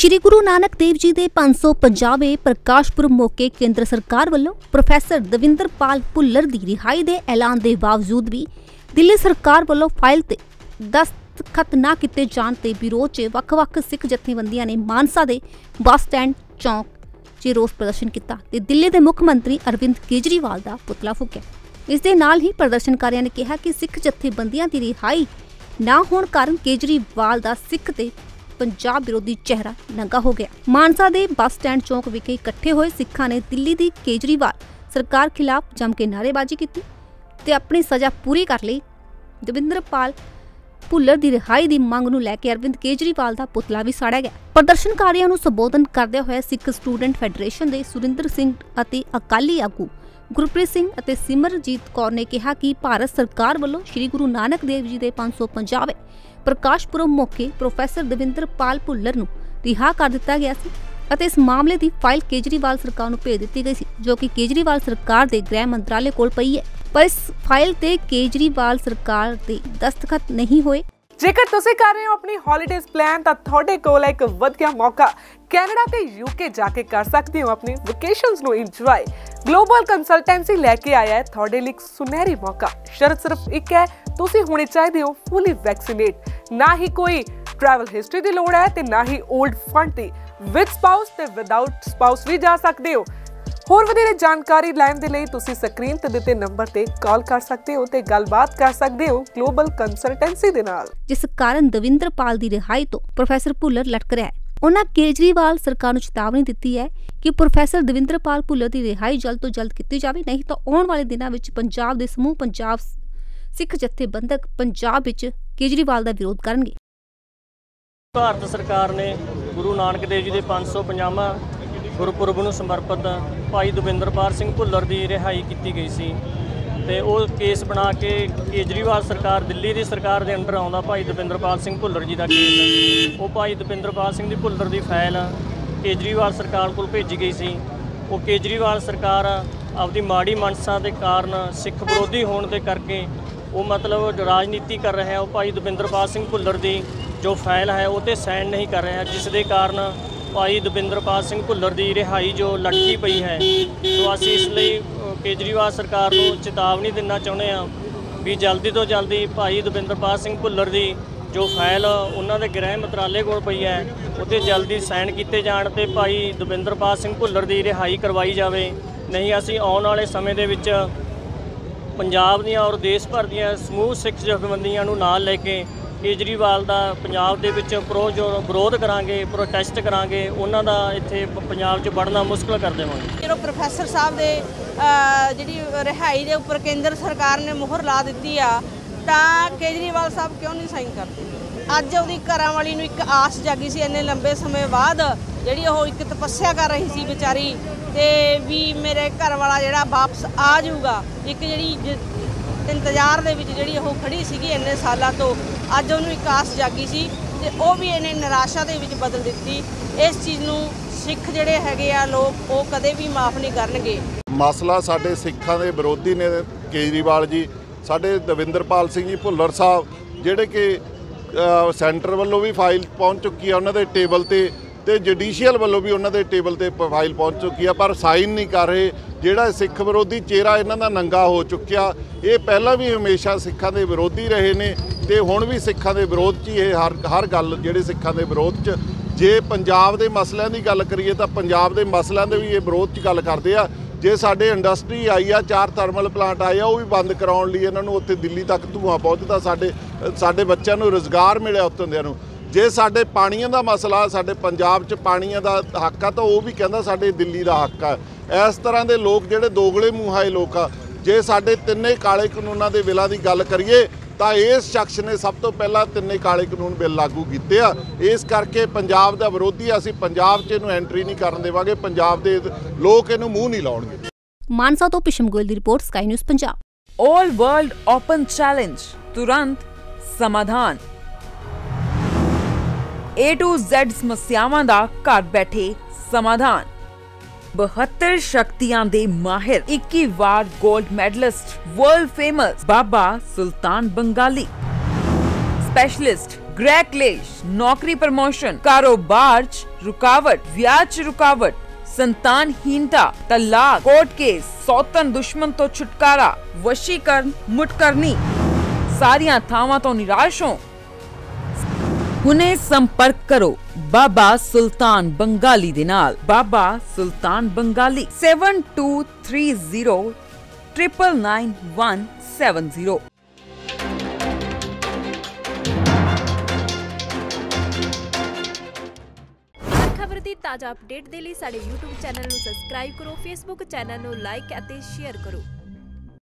ਸ਼੍ਰੀ ਗੁਰੂ ਨਾਨਕ ਦੇਵ ਜੀ ਦੇ 550ਵੇਂ ਪ੍ਰਕਾਸ਼ ਮੌਕੇ ਕੇਂਦਰ ਸਰਕਾਰ ਵੱਲੋਂ ਪ੍ਰੋਫੈਸਰ ਦਵਿੰਦਰਪਾਲ ਭੁੱਲਰ ਦੀ ਰਿਹਾਈ ਦੇ ਐਲਾਨ ਦੇ ਬਾਵਜੂਦ ਵੀ ਦਿੱਲੀ ਸਰਕਾਰ ਵੱਲੋਂ ਫਾਈਲ ਤੇ ਦਸਤਖਤ ਨਾ ਕੀਤੇ ਜਾਣ ਤੇ ਵਿਰੋਧ 'ਚ ਵੱਖ-ਵੱਖ ਸਿੱਖ ਜਥੇਬੰਦੀਆਂ ਨੇ ਮਾਨਸਾ ਦੇ ਬੱਸ ਸਟੈਂਡ, ਚੌਂਕ 'ਚ ਰੋਸ ਪ੍ਰਦਰਸ਼ਨ ਕੀਤਾ ਤੇ ਦਿੱਲੀ ਦੇ ਮੁੱਖ ਮੰਤਰੀ ਅਰਵਿੰਦ ਕੇਜਰੀਵਾਲ ਦਾ ਪੁਤਲਾ ਫੂਕਿਆ। ਇਸ ਦੇ ਨਾਲ ਹੀ ਪ੍ਰਦਰਸ਼ਨਕਾਰੀਆਂ ਨੇ ਕਿਹਾ ਕਿ ਸਿੱਖ ਜਥੇਬੰਦੀਆਂ ਦੀ ਰਿਹਾਈ ਨਾ ਹੋਣ ਕਾਰਨ ਕੇਜਰੀਵਾਲ ਦਾ ਸਿੱਖ ਤੇ ਪੰਜਾਬ ਵਿਰੋਧੀ ਚਿਹਰਾ ਨੰਗਾ ਹੋ ਗਿਆ। ਮਾਨਸਾ ਦੇ ਬੱਸ ਸਟੈਂਡ ਚੌਕ ਵਿਖੇ ਇਕੱਠੇ ਹੋਏ ਸਿੱਖਾਂ ਨੇ ਦਿੱਲੀ ਦੀ ਕੇਜਰੀਵਾਲ ਸਰਕਾਰ ਖਿਲਾਫ ਜੰਮ ਕੇ ਨਾਅਰੇਬਾਜ਼ੀ ਕੀਤੀ ਤੇ ਆਪਣੀ ਸਜ਼ਾ ਪੂਰੀ ਕਰ ਲਈ। ਦਵਿੰਦਰਪਾਲ ਭੁੱਲਰ ਦੀ ਰਿਹਾਈ ਦੀ ਮੰਗ ਨੂੰ ਲੈ ਕੇ ਅਰਵਿੰਦ ਕੇਜਰੀਵਾਲ ਦਾ ਪੁਤਲਾ ਵੀ ਸਾੜਿਆ ਗਿਆ। ਪ੍ਰਦਰਸ਼ਨਕਾਰੀਆਂ ਨੂੰ ਸੰਬੋਧਨ ਕਰਦੇ ਹੋਏ ਸਿੱਖ ਸਟੂਡੈਂਟ ਫੈਡਰੇਸ਼ਨ ਦੇ ਸੁਰਿੰਦਰ ਸਿੰਘ ਅਤੇ ਅਕਾਲੀ ਆਗੂ ਗੁਰਪ੍ਰੀਤ ਸਿੰਘ ਅਤੇ ਸਿਮਰਜੀਤ ਕੌਰ ਨੇ ਕਿਹਾ ਕਿ ਭਾਰਤ ਸਰਕਾਰ ਵੱਲੋਂ ਸ੍ਰੀ ਗੁਰੂ ਨਾਨਕ ਦੇਵ ਜੀ ਦੇ 550ਵੇਂ ਪ੍ਰਕਾਸ਼ ਮੌਕੇ ਪ੍ਰੋਫੈਸਰ ਦਵਿੰਦਰਪਾਲ ਭੁੱਲਰ ਨੂੰ ਰਿਹਾ ਕਰ ਦਿੱਤਾ ਗਿਆ ਸੀ ਅਤੇ ਇਸ ਮਾਮਲੇ ਦੀ ਫਾਈਲ ਕੇਜਰੀਵਾਲ ਸਰਕਾਰ ਨੂੰ ਭੇਜ ਦਿੱਤੀ ਗਈ ਸੀ, ਜੋ ਕਿ ਕੇਜਰੀਵਾਲ ਸਰਕਾਰ ਦੇ ਗ੍ਰਹਿ ਮੰਤਰਾਲੇ ਕੋਲ ਪਈ ਹੈ। ਪਰ ਇਸ ਫਾਈਲ ਤੇ ਕੇਜਰੀਵਾਲ ਸਰਕਾਰ ਦੇ ਦਸਤਖਤ ਨਹੀਂ ਹੋਏ। ਜੇਕਰ ਤੁਸੀਂ ਕਰ ਰਹੇ ਹੋ ਆਪਣੀ ਹੌਲੀਡੇਜ਼ ਪਲਾਨ ਤਾਂ ਤੁਹਾਡੇ ਕੋਲ ਇੱਕ ਵਧੀਆ ਮੌਕਾ। ਕੈਨੇਡਾ ਤੇ ਯੂਕੇ ਜਾ ਕੇ ਕਰ ਸਕਦੇ ਹੋ ਆਪਣੀ ਵਕੇਸ਼ਨਸ ਨੂੰ ਇੰਜੋਏ ਗਲੋਬਲ ਕੰਸਲਟੈਂਸੀ ਲੈ ਕੇ ਆਇਆ ਹੈ, ਤੁਹਾਡੇ ਲਈ ਸੁਨਹਿਰੀ ਮੌਕਾ। ਸ਼ਰਤ ਸਿਰਫ ਇੱਕ ਹੈ ਤੁਸੀਂ ਹੋਣੇ ਚਾਹੀਦੇ ਹੋ ਫੁੱਲੀ ਵੈਕਸੀਨੇਟ ਨਾ ਹੀ ਕੋਈ ਟਰੈਵਲ ਹਿਸਟਰੀ ਦੀ ਲੋੜ ਹੈ ਤੇ ਨਾ ਹੀ 올ਡ ਫੰਡ ਦੀ। ਵਿਦ ਸਪਾਊਸ ਤੇ ਵਿਦਆਊਟ ਸਪਾਊਸ ਵੀ ਜਾ ਸਕਦੇ ਹੋ। ਹੋਰ ਵਧੇਰੇ ਜਾਣਕਾਰੀ ਲੈਣ ਦੇ ਲਈ ਤੁਸੀਂ ਸਕਰੀਨ ਤੇ ਦਿੱਤੇ ਨੰਬਰ ਤੇ ਕਾਲ ਕਰ ਸਕਦੇ ਹੋ ਤੇ ਗੱਲਬਾਤ ਕਰ ਸਕਦੇ ਹੋ ਗਲੋਬਲ ਕੰਸਲਟੈਂਸੀ ਦੇ ਨਾਲ। ਜਿਸ ਕਾਰਨ ਦਵਿੰਦਰਪਾਲ ਦੀ ਰਿਹਾਈ ਤੋਂ ਪ੍ਰੋਫੈਸਰ ਭੁੱਲਰ ਲਟਕ ਰਿਹਾ ਹੈ। ਉਹਨਾਂ ਕੇਜਰੀਵਾਲ ਸਰਕਾਰ ਨੂੰ ਚੇਤਾਵਨੀ ਦਿੱਤੀ ਹੈ ਕਿ ਪ੍ਰੋਫੈਸਰ ਦਵਿੰਦਰਪਾਲ ਭੁੱਲਰ ਦੀ ਰਿਹਾਈ ਜਲਦ ਤੋਂ ਜਲਦ ਕੀਤੀ ਜਾਵੇ, ਨਹੀਂ ਤਾਂ ਆਉਣ ਵਾਲੇ ਦਿਨਾਂ ਵਿੱਚ ਪੰਜਾਬ ਦੇ ਸਮੂਹ ਪੰਜਾਬ ਸਿੱਖ ਜਥੇਬੰਦਕ ਪੰਜਾਬ ਵਿੱਚ ਕੇਜਰੀਵਾਲ ਦਾ ਵਿਰੋਧ ਕਰਨਗੇ। ਭਾਰਤ ਸਰਕਾਰ ਨੇ ਗੁਰੂ ਨਾਨਕ ਦੇਵ ਜੀ ਦੇ 550ਵਾਂ ਗੁਰਪੁਰਬ ਨੂੰ ਸਮਰਪਿਤ ਭਾਈ ਦਵਿੰਦਰਪਾਲ ਸਿੰਘ ਭੁੱਲਰ ਦੀ ਰਿਹਾਈ ਕੀਤੀ ਗਈ ਸੀ ਤੇ ਉਹ ਕੇਸ ਬਣਾ ਕੇ ਕੇਜਰੀਵਾਲ ਸਰਕਾਰ, ਦਿੱਲੀ ਦੀ ਸਰਕਾਰ ਦੇ ਅੰਡਰ ਆਉਂਦਾ ਭਾਈ ਦਵਿੰਦਰਪਾਲ ਸਿੰਘ ਭੁੱਲਰ ਜੀ ਦਾ ਕੇਸ। ਉਹ ਭਾਈ ਦਵਿੰਦਰਪਾਲ ਸਿੰਘ ਦੀ ਭੁੱਲਰ ਦੀ ਫਾਈਲ ਕੇਜਰੀਵਾਲ ਸਰਕਾਰ ਕੋਲ ਭੇਜੀ ਗਈ ਸੀ। ਉਹ ਕੇਜਰੀਵਾਲ ਸਰਕਾਰ ਆਪਦੀ ਮਾੜੀ ਮਨਸਾ ਦੇ ਕਾਰਨ ਸਿੱਖ ਵਿਰੋਧੀ ਹੋਣ ਦੇ ਕਰਕੇ ਉਹ ਮਤਲਬ ਰਾਜਨੀਤੀ ਕਰ ਰਿਹਾ ਹੈ ਉਹ ਭਾਈ ਦਵਿੰਦਰਪਾਲ ਸਿੰਘ ਭੁੱਲਰ ਦੀ ਜੋ ਫਾਈਲ ਹੈ, ਉਹ ਤੇ ਸਾਈਨ ਨਹੀਂ ਕਰ ਰਿਹਾ ਜਿਸ ਦੇ ਕਾਰਨ ਭਾਈ ਦਵਿੰਦਰਪਾਲ ਸਿੰਘ ਭੁੱਲਰ ਦੀ ਰਿਹਾਈ ਜੋ ਲਟਕੀ ਪਈ ਹੈ, ਸੋ ਅਸੀਂ ਇਸ ਲਈ ਕੇਜਰੀਵਾਲ ਸਰਕਾਰ ਨੂੰ ਚੇਤਾਵਨੀ ਦੇਣਾ ਚਾਹੁੰਦੇ ਹਾਂ ਵੀ ਜਲਦੀ ਤੋਂ ਜਲਦੀ ਭਾਈ ਦਵਿੰਦਰਪਾਲ ਸਿੰਘ ਭੁੱਲਰ ਦੀ ਜੋ ਫਾਈਲ, ਉਹਨਾਂ ਦੇ ਗ੍ਰਹਿ ਮੰਤਰਾਲੇ ਕੋਲ ਪਈ ਹੈ ਉਹਤੇ ਜਲਦੀ ਸਾਈਨ ਕੀਤੇ ਜਾਣ ਤੇ ਭਾਈ ਦਵਿੰਦਰਪਾਲ ਸਿੰਘ ਭੁੱਲਰ ਦੀ ਰਿਹਾਈ ਕਰਵਾਈ ਜਾਵੇ। ਨਹੀਂ, ਅਸੀਂ ਆਉਣ ਵਾਲੇ ਸਮੇਂ ਦੇ ਵਿੱਚ ਪੰਜਾਬ ਦੀਆਂ ਔਰ ਦੇਸ਼ ਭਰ ਦੀਆਂ ਸਮੂਹ ਸਿੱਖ ਜਥੇਬੰਦੀਆਂ ਨੂੰ ਨਾਲ ਲੈ ਕੇ ਕੇਜਰੀਵਾਲ ਦਾ ਪੰਜਾਬ ਦੇ ਵਿੱਚ ਪ੍ਰੋ ਜੋ ਵਿਰੋਧ ਕਰਾਂਗੇ ਪ੍ਰੋਟੈਸਟ ਕਰਾਂਗੇ, ਉਹਨਾਂ ਦਾ ਇੱਥੇ ਪੰਜਾਬ 'ਚ ਵੜਨਾ ਮੁਸ਼ਕਲ ਕਰ ਦੇਵਾਂਗੇ। ਜਦੋਂ ਪ੍ਰੋਫੈਸਰ ਸਾਹਿਬ ਦੇ ਜਿਹੜੀ ਰਿਹਾਈ ਦੇ ਉੱਪਰ ਕੇਂਦਰ ਸਰਕਾਰ ਨੇ ਮੁਹਰ ਲਾ ਦਿੱਤੀ ਆ, ਤਾਂ ਕੇਜਰੀਵਾਲ ਸਾਹਿਬ ਕਿਉਂ ਨਹੀਂ ਸਾਈਨ ਕਰਦੇ? ਅੱਜ ਉਹਦੀ ਘਰਾਂ ਵਾਲੀ ਨੂੰ ਇੱਕ ਆਸ ਜਾਗੀ ਸੀ ਇੰਨੇ ਲੰਬੇ ਸਮੇਂ ਬਾਅਦ, ਜਿਹੜੀ ਉਹ ਇੱਕ ਤਪੱਸਿਆ ਕਰ ਰਹੀ ਸੀ ਵਿਚਾਰੀ, ਤੇ ਵੀ ਮੇਰੇ ਘਰ ਵਾਲਾ ਜਿਹੜਾ ਵਾਪਸ ਆ ਜਾਊਗਾ, ਇੱਕ ਜਿਹੜੀ ਜ- ਇੰਤਜ਼ਾਰ ਦੇ ਵਿੱਚ ਜਿਹੜੀ ਉਹ ਖੜੀ ਸੀਗੀ ਇੰਨੇ ਸਾਲਾਂ ਤੋਂ, ਅੱਜ ਉਹਨੂੰ ਇੱਕ ਆਸ ਜਾਗੀ ਸੀ, ਤੇ ਉਹ ਵੀ ਇਹਨੇ ਨਿਰਾਸ਼ਾ ਦੇ ਵਿੱਚ ਬਦਲ ਦਿੱਤੀ। ਇਸ ਚੀਜ਼ ਨੂੰ ਸਿੱਖ ਜਿਹੜੇ ਹੈਗੇ ਆ ਲੋਕ, ਉਹ ਕਦੇ ਵੀ ਮਾਫ ਨਹੀਂ ਕਰਨਗੇ। ਮਸਲਾ ਸਾਡੇ ਸਿੱਖਾਂ ਦੇ ਵਿਰੋਧੀ ਨੇ ਕੇਜਰੀਵਾਲ ਜੀ, ਸਾਡੇ ਦਵਿੰਦਰਪਾਲ ਸਿੰਘ ਜੀ ਭੁੱਲਰ ਸਾਹਿਬ, ਜਿਹੜੇ ਕਿ ਸੈਂਟਰ ਵੱਲੋਂ ਵੀ ਫਾਈਲ ਪਹੁੰਚ ਚੁੱਕੀ ਆ ਉਹਨਾਂ ਦੇ ਟੇਬਲ ਤੇ ਤੇ ਜੁਡੀਸ਼ੀਅਲ ਵੱਲੋਂ ਵੀ ਉਹਨਾਂ ਦੇ ਟੇਬਲ ਤੇ ਪ- ਫਾਈਲ ਪਹੁੰਚ ਚੁੱਕੀ ਆ, ਪਰ ਸਾਈਨ ਨਹੀਂ ਕਰ ਰਹੇ। ਜਿਹੜਾ ਸਿੱਖ ਵਿਰੋਧੀ ਚਿਹਰਾ ਇਹਨਾਂ ਦਾ ਨੰਗਾ ਹੋ ਚੁੱਕਿਆ, ਇਹ ਪਹਿਲਾਂ ਵੀ ਹਮੇਸ਼ਾ ਸਿੱਖਾਂ ਦੇ ਵਿਰੋਧੀ ਰਹੇ ਨੇ ਤੇ ਹੁਣ ਵੀ ਸਿੱਖਾਂ ਦੇ ਵਿਰੋਧ 'ਚ ਹੀ ਇਹ ਹਰ ਹਰ ਗੱਲ ਜਿਹੜੇ ਸਿੱਖਾਂ ਦੇ ਵਿਰੋਧ 'ਚ। ਜੇ ਪੰਜਾਬ ਦੇ ਮਸਲਿਆਂ ਦੀ ਗੱਲ ਕਰੀਏ ਤਾਂ ਪੰਜਾਬ ਦੇ ਮਸਲਿਆਂ ਦੇ ਵੀ ਇਹ ਵਿਰੋਧ 'ਚ ਗੱਲ ਕਰਦੇ ਆ। ਜੇ ਸਾਡੇ ਇੰਡਸਟਰੀ ਆਈ ਆ, ਚਾਰ ਥਰਮਲ ਪਲਾਂਟ ਆਏ ਆ, ਉਹ ਵੀ ਬੰਦ ਕਰਾਉਣ ਲਈ ਇਹਨਾਂ ਨੂੰ ਉੱਥੇ ਦਿੱਲੀ ਤੱਕ ਧੂਆਂ ਪਹੁੰਚਦਾ ਸਾਡੇ ਸਾਡੇ ਬੱਚਿਆਂ ਨੂੰ ਰੋਜ਼ਗਾਰ ਮਿਲਿਆ ਉੱਥੋਂ ਨੂੰ। ਜੇ ਸਾਡੇ ਪਾਣੀਆਂ ਦਾ ਮਸਲਾ, ਸਾਡੇ ਪੰਜਾਬ 'ਚ ਪਾਣੀਆਂ ਦਾ ਹੱਕ ਆ, ਤਾਂ ਉਹ ਵੀ ਕਹਿੰਦਾ ਸਾਡੇ ਦਿੱਲੀ ਦਾ ਹੱਕ ਆ। ਇਸ ਤਰ੍ਹਾਂ ਦੇ ਲੋਕ ਜਿਹੜੇ ਦੋਗਲੇ ਮੂੰਹਾਏ ਲੋਕ ਆ, ਜੇ ਸਾਡੇ ਤਿੰਨੇ ਕਾਲੇ ਕਾਨੂੰਨਾਂ ਦੇ ਬਿੱਲਾਂ ਦੀ ਗੱਲ ਕਰੀਏ ਤਾਂ ਇਸ ਸ਼ਖਸ ਨੇ ਸਭ ਤੋਂ ਪਹਿਲਾਂ ਤਿੰਨੇ ਕਾਲੇ ਕਾਨੂੰਨ ਬਿੱਲ ਲਾਗੂ ਕੀਤੇ ਆ। ਇਸ ਕਰਕੇ ਪੰਜਾਬ ਦਾ ਵਿਰੋਧੀ ਅਸੀਂ ਪੰਜਾਬ 'ਚ ਇਹਨੂੰ ਐਂਟਰੀ ਨਹੀਂ ਕਰਨ ਦੇਵਾਂਗੇ ਪੰਜਾਬ ਦੇ ਲੋਕ ਇਹਨੂੰ ਮੂੰਹ ਨਹੀਂ ਲਾਉਣਗੇ। ਮਾਨਸਾ ਤੋਂ ਪਿਸ਼ਮ ਗੋਇਲ ਦੀ report Sky News Punjab. 올 world open challenge ਤੁਰੰਤ ਸਮਾਧਾਨ। A ਸਮੱਸਿਆਵਾਂ ਦਾ ਘਰ ਬੈਠੇ ਸਮਾਧਾਨ। 72 ਸ਼ਕਤੀਆਂ ਦੇ ਮਾਹਿਰ 21 ਵਾਰ 골ਡ medalist world famous Baba Sultan Bengali. Specialist ਗ੍ਰੈਕ ਲੇਸ਼ ਨੌਕਰੀ ਪ੍ਰਮੋਸ਼ਨ ਕਾਰੋਬਾਰ 'ਚ ਰੁਕਾਵਟ, ਵਿਆਹ 'ਚ ਰੁਕਾਵਟ ਸੰਤਾਨਹੀਨਤਾ ਤਲਾਕ ਕੋਰਟ ਕੇਸ ਸੌਤਨ ਦੁਸ਼ਮਣ ਤੋਂ ਛੁਟਕਾਰਾ, ਵਸ਼ੀਕਰਨ, ਮੁਟਕਰਨੀ। ਸਾਰੀਆਂ ਥਾਵਾਂ ਤੋਂ ਨਿਰਾਸ਼ ਹੋ। ਹੁਣੇ ਸੰਪਰਕ ਕਰੋ ਬਾਬਾ ਸੁਲਤਾਨ ਬੰਗਾਲੀ ਦੇ ਨਾਲ। ਬਾਬਾ ਸੁਲਤਾਨ ਬੰਗਾਲੀ 7230 999170 ਹਰ ਖਬਰ ਦੀ ਤਾਜ਼ਾ ਅਪਡੇਟ ਦੇ ਲਈ ਸਾਡੇ YouTube ਚੈਨਲ ਨੂੰ ਸਬਸਕ੍ਰਾਈਬ ਕਰੋ, Facebook ਚੈਨਲ ਨੂੰ ਲਾਈਕ ਅਤੇ ਸ਼ੇਅਰ ਕਰੋ।